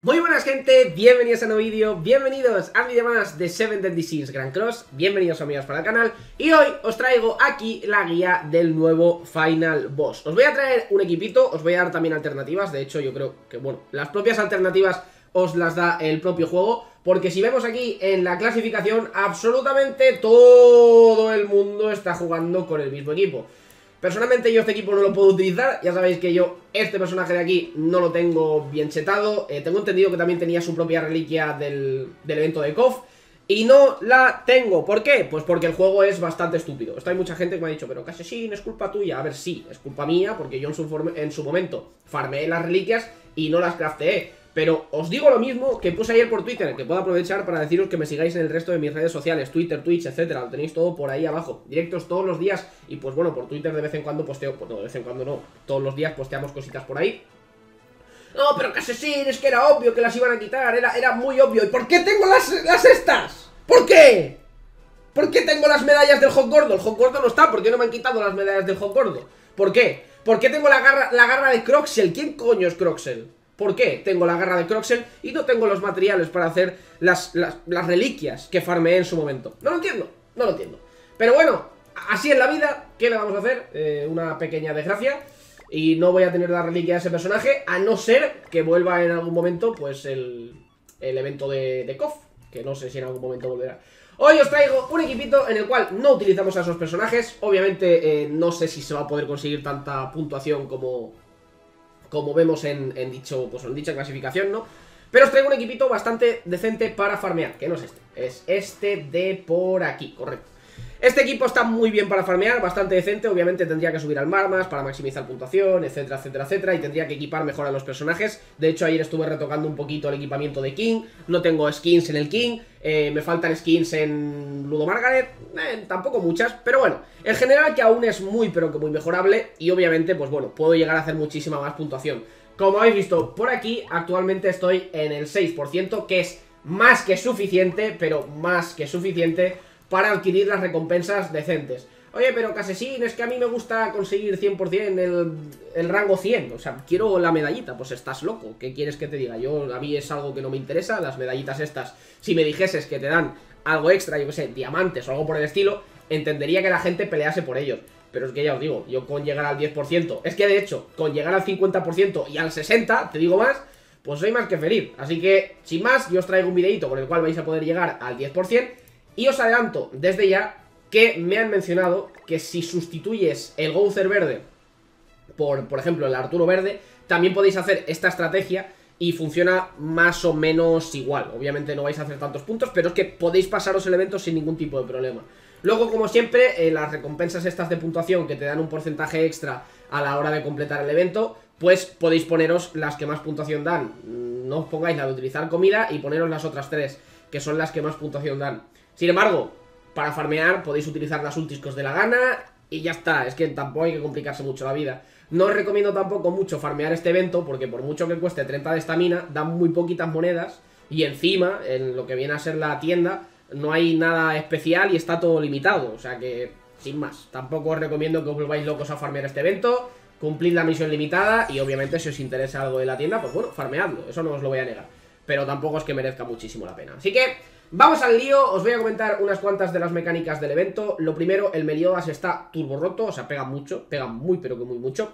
Muy buenas gente, bienvenidos a un nuevo vídeo, bienvenidos a vídeo más de Seven Deadly Sins Grand Cross, bienvenidos amigos para el canal. Y hoy os traigo aquí la guía del nuevo Final Boss. Os voy a traer un equipito, os voy a dar también alternativas, de hecho yo creo que bueno, las propias alternativas os las da el propio juego, porque si vemos aquí en la clasificación, absolutamente todo el mundo está jugando con el mismo equipo. Personalmente yo este equipo no lo puedo utilizar, ya sabéis que yo este personaje de aquí no lo tengo bien chetado, eh, tengo entendido que también tenía su propia reliquia del, evento de KOF. Y no la tengo, ¿por qué? Pues porque el juego es bastante estúpido, Esto hay mucha gente que me ha dicho, pero no es culpa tuya, a ver, sí, es culpa mía porque yo en su, en su momento farmeé las reliquias y no las crafteé pero os digo lo mismo que puse ayer por Twitter, que puedo aprovechar para deciros que me sigáis en el resto de mis redes sociales, Twitter, Twitch, etcétera, lo tenéis todo por ahí abajo, directos todos los días, y pues bueno, por Twitter de vez en cuando posteo, pues no, de vez en cuando no, todos los días posteamos cositas por ahí. No, pero que sí, es que era obvio que las iban a quitar, era, era muy obvio. ¿Y por qué tengo las, las estas? ¿Por qué? ¿Por qué tengo las medallas del Hot? El Hot no está, ¿por qué no me han quitado las medallas del Hot Gordo? ¿Por qué? ¿Por qué tengo la garra, la garra de Croxel? ¿Quién coño es Croxel? ¿Por qué? Tengo la garra de Croxel y no tengo los materiales para hacer las, reliquias que farmeé en su momento. No lo entiendo, no lo entiendo. Pero bueno, así es la vida, ¿qué le vamos a hacer? Eh, una pequeña desgracia. Y no voy a tener la reliquia de ese personaje, a no ser que vuelva en algún momento, pues, el, evento de, de KOF. Que no sé si en algún momento volverá. Hoy os traigo un equipito en el cual no utilizamos a esos personajes. Obviamente eh, no sé si se va a poder conseguir tanta puntuación como, como vemos en, dicho, pues en dicha clasificación, ¿no? Pero os traigo un equipito bastante decente para farmear, que no es este, es este de por aquí, correcto. Este equipo está muy bien para farmear, bastante decente, obviamente tendría que subir al Marmas para maximizar puntuación, etcétera, etcétera, etcétera, y tendría que equipar mejor a los personajes. De hecho, ayer estuve retocando un poquito el equipamiento de King, no tengo skins en el King, eh, me faltan skins en Ludo Margaret, eh, tampoco muchas, pero bueno, en general que aún es muy pero que muy mejorable, y obviamente, pues bueno, puedo llegar a hacer muchísima más puntuación. Como habéis visto por aquí, actualmente estoy en el 6%, que es más que suficiente, pero más que suficiente para adquirir las recompensas decentes. Oye, pero Casesín, es que a mí me gusta conseguir 100% el, el rango 100. O sea, quiero la medallita. Pues estás loco. ¿Qué quieres que te diga? Yo, a mí es algo que no me interesa. Las medallitas estas, si me dijeses que te dan algo extra, yo que sé, diamantes o algo por el estilo, entendería que la gente pelease por ellos. Pero es que ya os digo, yo con llegar al 10%, es que de hecho, con llegar al 50% y al 60%, te digo más, pues soy más que feliz. Así que, sin más, yo os traigo un videito con el cual vais a poder llegar al 10%. Y os adelanto desde ya que me han mencionado que si sustituyes el Gouzer verde por, por ejemplo, el Arturo verde, también podéis hacer esta estrategia y funciona más o menos igual. Obviamente no vais a hacer tantos puntos, pero es que podéis pasaros el evento sin ningún tipo de problema. Luego, como siempre, eh, las recompensas estas de puntuación que te dan un porcentaje extra a la hora de completar el evento, pues podéis poneros las que más puntuación dan. No os pongáis la de utilizar comida y poneros las otras tres, que son las que más puntuación dan. Sin embargo, para farmear podéis utilizar las ultis que os dé la gana y ya está, es que tampoco hay que complicarse mucho la vida. No os recomiendo tampoco mucho farmear este evento porque por mucho que cueste 30 de estamina, dan muy poquitas monedas y encima, en lo que viene a ser la tienda, no hay nada especial y está todo limitado, o sea que, sin más, tampoco os recomiendo que os volváis locos a farmear este evento, cumplid la misión limitada y obviamente si os interesa algo de la tienda, pues bueno, farmeadlo, eso no os lo voy a negar, pero tampoco es que merezca muchísimo la pena. Así que... Vamos al lío, os voy a comentar unas cuantas de las mecánicas del evento Lo primero, el Meliodas está turbo roto, o sea, pega mucho, pega muy pero que muy mucho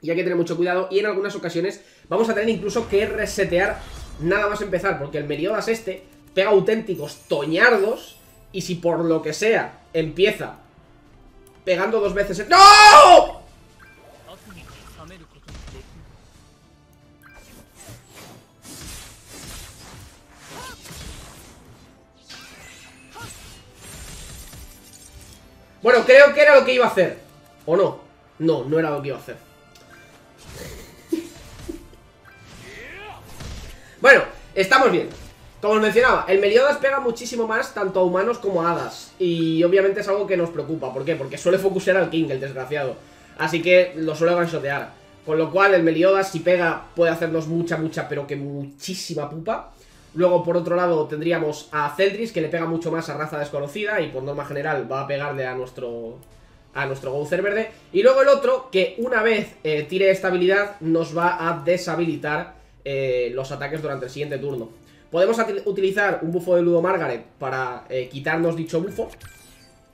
Y hay que tener mucho cuidado y en algunas ocasiones vamos a tener incluso que resetear nada más empezar Porque el Meliodas este pega auténticos toñardos y si por lo que sea empieza pegando dos veces... ¡No! Bueno, creo que era lo que iba a hacer. ¿O no? No, no era lo que iba a hacer. Bueno, estamos bien. Como os mencionaba, el Meliodas pega muchísimo más Tanto a humanos como a hadas. Y obviamente es algo que nos preocupa. ¿Por qué? Porque suele focusar al King, el desgraciado. Así que lo suele ganchotear Con lo cual el Meliodas si pega puede hacernos mucha, mucha, pero que muchísima pupa Luego, por otro lado, tendríamos a Celdris, que le pega mucho más a raza desconocida y por norma general va a pegarle a nuestro a nuestro Gouzer verde. Y luego el otro, que una vez eh, tire estabilidad, nos va a deshabilitar eh, los ataques durante el siguiente turno. Podemos utilizar un bufo de Ludo Margaret para eh, quitarnos dicho bufo,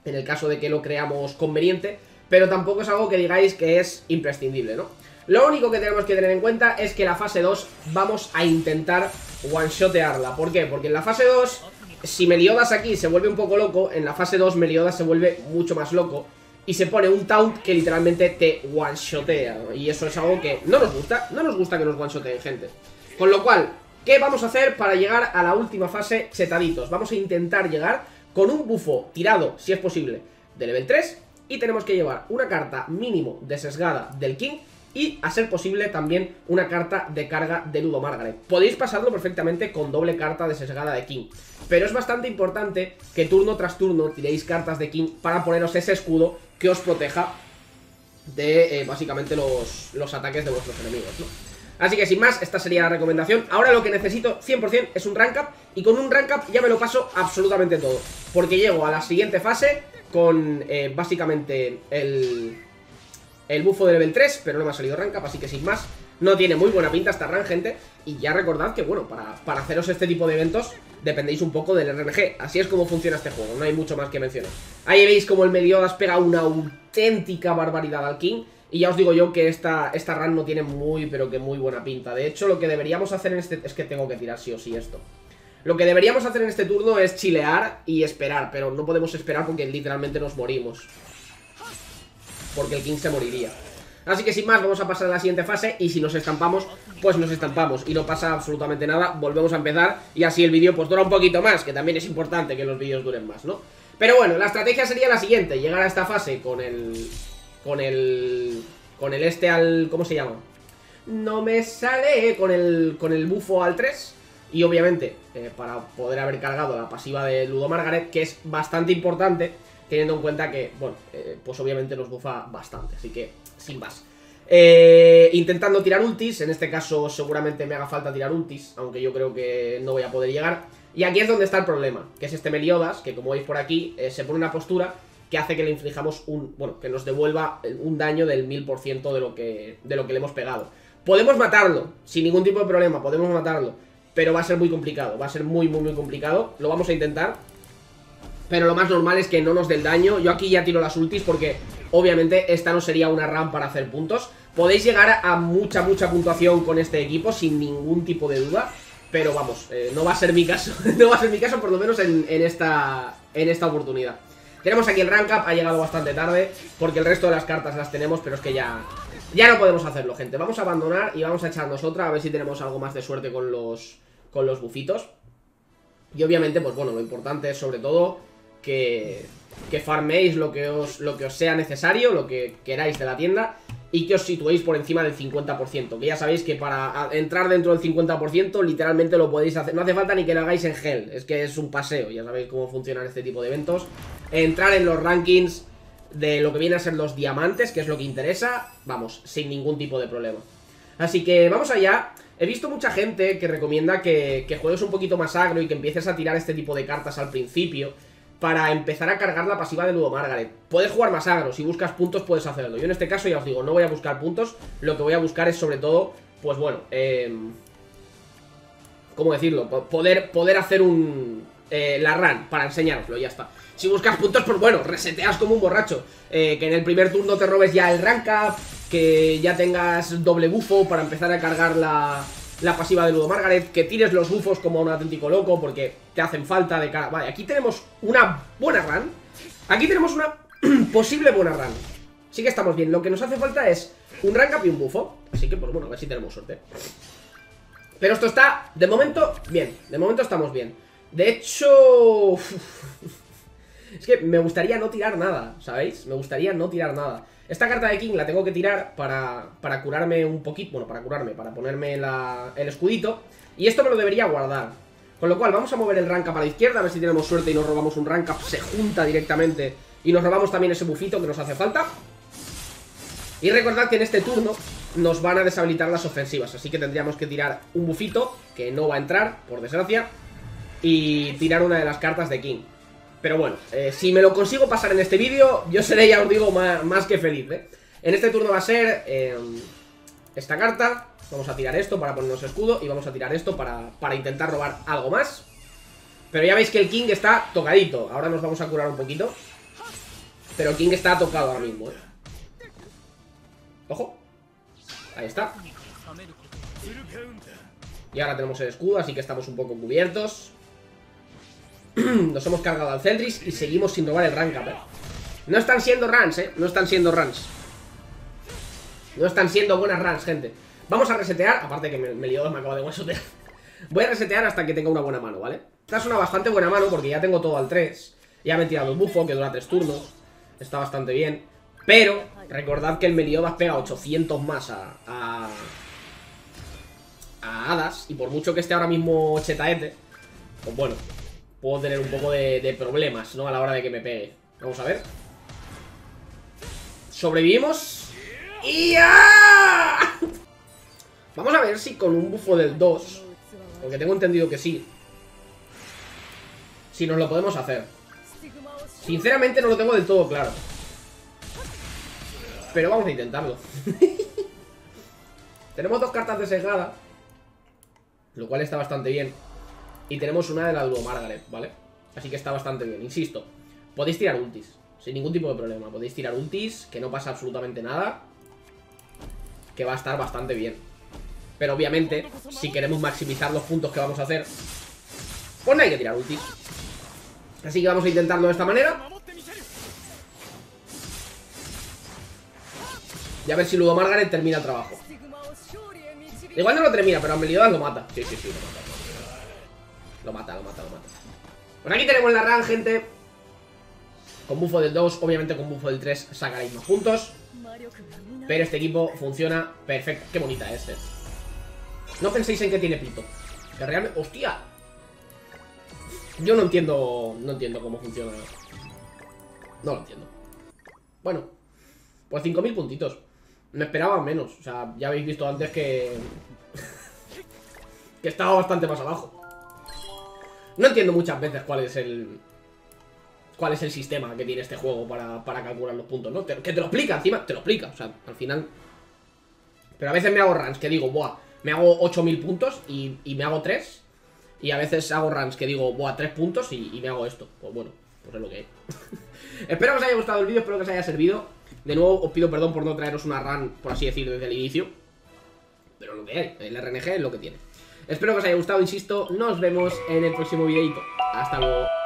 en el caso de que lo creamos conveniente, pero tampoco es algo que digáis que es imprescindible, ¿no? Lo único que tenemos que tener en cuenta es que la fase 2 vamos a intentar one-shotearla. ¿Por qué? Porque en la fase 2, si Meliodas aquí se vuelve un poco loco, en la fase 2 Meliodas se vuelve mucho más loco y se pone un taunt que literalmente te one-shotea. Y eso es algo que no nos gusta, no nos gusta que nos one-shoteen, gente. Con lo cual, ¿qué vamos a hacer para llegar a la última fase chetaditos? Vamos a intentar llegar con un bufo tirado, si es posible, de level 3 y tenemos que llevar una carta mínimo de sesgada del King y, a ser posible, también una carta de carga de Ludo Margaret. Podéis pasarlo perfectamente con doble carta de sesgada de King, pero es bastante importante que turno tras turno tiréis cartas de King para poneros ese escudo que os proteja de, eh, básicamente, los, los ataques de vuestros enemigos, ¿no? Así que sin más, esta sería la recomendación Ahora lo que necesito 100% es un rank up Y con un rank up ya me lo paso absolutamente todo Porque llego a la siguiente fase Con eh, básicamente el, el bufo de level 3, pero no me ha salido rank up, así que sin más, no tiene muy buena pinta esta run, gente. Y ya recordad que, bueno, para, para haceros este tipo de eventos dependéis un poco del RNG. Así es como funciona este juego, no hay mucho más que mencionar. Ahí veis como el Meliodas pega una auténtica barbaridad al King. Y ya os digo yo que esta, esta run no tiene muy, pero que muy buena pinta. De hecho, lo que deberíamos hacer en este... Es que tengo que tirar sí o sí esto. Lo que deberíamos hacer en este turno es chilear y esperar, pero no podemos esperar porque literalmente nos morimos porque el King se moriría. Así que sin más, vamos a pasar a la siguiente fase y si nos estampamos, pues nos estampamos y no pasa absolutamente nada, volvemos a empezar y así el vídeo pues dura un poquito más, que también es importante que los vídeos duren más, ¿no? Pero bueno, la estrategia sería la siguiente, llegar a esta fase con el... con el... con el este al... ¿cómo se llama? No me sale con el, con el bufo al 3 y obviamente eh, para poder haber cargado la pasiva de Ludo Margaret, que es bastante importante teniendo en cuenta que, bueno, eh, pues obviamente nos bufa bastante, así que sin más. Eh, intentando tirar ultis, en este caso seguramente me haga falta tirar ultis, aunque yo creo que no voy a poder llegar. Y aquí es donde está el problema, que es este Meliodas, que como veis por aquí, eh, se pone una postura que hace que le inflijamos un, bueno, que nos devuelva un daño del 1000% de lo, que, de lo que le hemos pegado. Podemos matarlo, sin ningún tipo de problema, podemos matarlo, pero va a ser muy complicado, va a ser muy, muy, muy complicado. Lo vamos a intentar, pero lo más normal es que no nos dé el daño. Yo aquí ya tiro las ultis porque obviamente esta no sería una RAM para hacer puntos. Podéis llegar a mucha, mucha puntuación con este equipo sin ningún tipo de duda. Pero vamos, eh, no va a ser mi caso. no va a ser mi caso por lo menos en, esta, en esta oportunidad. Tenemos aquí el rank up, ha llegado bastante tarde porque el resto de las cartas las tenemos, pero es que ya, ya no podemos hacerlo, gente. Vamos a abandonar y vamos a echarnos otra a ver si tenemos algo más de suerte con los, con los bufitos. Y obviamente, pues bueno, lo importante es sobre todo que, que farméis lo que, os, lo que os sea necesario, lo que queráis de la tienda y que os situéis por encima del 50%, que ya sabéis que para entrar dentro del 50% literalmente lo podéis hacer, no hace falta ni que lo hagáis en gel, es que es un paseo, ya sabéis cómo funcionan este tipo de eventos, entrar en los rankings de lo que viene a ser los diamantes, que es lo que interesa, vamos, sin ningún tipo de problema. Así que vamos allá, he visto mucha gente que recomienda que, que juegues un poquito más agro y que empieces a tirar este tipo de cartas al principio, para empezar a cargar la pasiva de Ludo Margaret. Puedes jugar más agro, si buscas puntos puedes hacerlo. Yo en este caso ya os digo, no voy a buscar puntos, lo que voy a buscar es sobre todo, pues bueno, eh, ¿cómo decirlo? Poder, poder hacer un... Eh, la run, para enseñaroslo, ya está. Si buscas puntos, pues bueno, reseteas como un borracho. Eh, que en el primer turno te robes ya el rank up, que ya tengas doble bufo para empezar a cargar la, la pasiva de Ludo Margaret, que tires los bufos como un auténtico loco porque te hacen falta de cara... Vale, aquí tenemos una buena run. Aquí tenemos una posible buena run. Sí que estamos bien. Lo que nos hace falta es un rank y un bufo. Así que, pues bueno, a ver si tenemos suerte. Pero esto está, de momento, bien. De momento estamos bien. De hecho... es que me gustaría no tirar nada, ¿sabéis? Me gustaría no tirar nada. Esta carta de King la tengo que tirar para, para curarme un poquito, bueno, para curarme, para ponerme el escudito. Y esto me lo debería guardar. Con lo cual vamos a mover el rank up a la izquierda, a ver si tenemos suerte y nos robamos un rank up, se junta directamente. Y nos robamos también ese bufito que nos hace falta. Y recordad que en este turno nos van a deshabilitar las ofensivas, así que tendríamos que tirar un bufito, que no va a entrar, por desgracia, y tirar una de las cartas de King. Pero bueno, eh, si me lo consigo pasar en este vídeo, yo seré, ya os digo, más, que feliz, ¿eh? En este turno va a ser... Eh, esta carta. Vamos a tirar esto para ponernos escudo. Y vamos a tirar esto para, para intentar robar algo más. Pero ya veis que el King está tocadito. Ahora nos vamos a curar un poquito. Pero el King está tocado ahora mismo, ¿eh? Ojo. Ahí está. Y ahora tenemos el escudo, así que estamos un poco cubiertos. Nos hemos cargado al Celtris y seguimos sin robar el rank up, ¿eh? No están siendo runs, ¿eh? No están siendo runs. No están siendo buenas runs, gente. Vamos a resetear, aparte que me, me lío, me acabo de guasotear. Voy a resetear hasta que tenga una buena mano, ¿vale? Esta es una bastante buena mano porque ya tengo todo al 3. Ya me he tirado el bufo, que dura 3 turnos. Está bastante bien. Pero, recordad que el Meliodas pega 800 más a, a, a Hadas. Y por mucho que esté ahora mismo chetaete, pues bueno, puedo tener un poco de, problemas, ¿no? A la hora de que me pegue. Vamos a ver. Sobrevivimos. ¡Y ya! Vamos a ver si con un bufo del 2, porque tengo entendido que sí, si nos lo podemos hacer. Sinceramente no lo tengo del todo claro. Pero vamos a intentarlo. tenemos dos cartas de sesgada, lo cual está bastante bien. Y tenemos una de la Duo Margaret, ¿vale? Así que está bastante bien, insisto. Podéis tirar ultis, sin ningún tipo de problema. Podéis tirar ultis, que no pasa absolutamente nada. Que va a estar bastante bien. Pero obviamente, si queremos maximizar los puntos que vamos a hacer, pues no hay que tirar ultis. Así que vamos a intentarlo de esta manera. Y a ver si luego Margaret termina el trabajo. Igual no lo termina, pero a Meliodas lo mata. Sí, sí, sí, lo mata. Lo mata, lo mata, lo mata. Pues aquí tenemos la run, gente. Con bufo del 2, obviamente con bufo del 3 sacaréis más puntos. Pero este equipo funciona perfecto. Qué bonita es, este. No penséis en que tiene pito. Que realmente... ¡Hostia! Yo no entiendo... No entiendo cómo funciona. No lo entiendo. Bueno. Pues 5.000 puntitos. Me esperaba menos. O sea, ya habéis visto antes que... que estaba bastante más abajo. No entiendo muchas veces cuál es el... Cuál es el sistema que tiene este juego para, para calcular los puntos, ¿no? que te lo explica, encima, te lo explica. O sea, al final... Pero a veces me hago runs que digo, buah, me hago 8.000 puntos y, y, me hago 3. Y a veces hago runs que digo, buah, 3 puntos y, y me hago esto. Pues bueno, pues es lo que hay. espero que os haya gustado el vídeo, espero que os haya servido. De nuevo, os pido perdón por no traeros una run, por así decir, desde el inicio. Pero lo que hay, el RNG es lo que tiene. Espero que os haya gustado, insisto. Nos vemos en el próximo videito. Hasta luego.